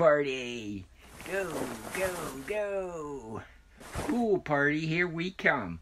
party. Go, go, go. Pool party, here we come.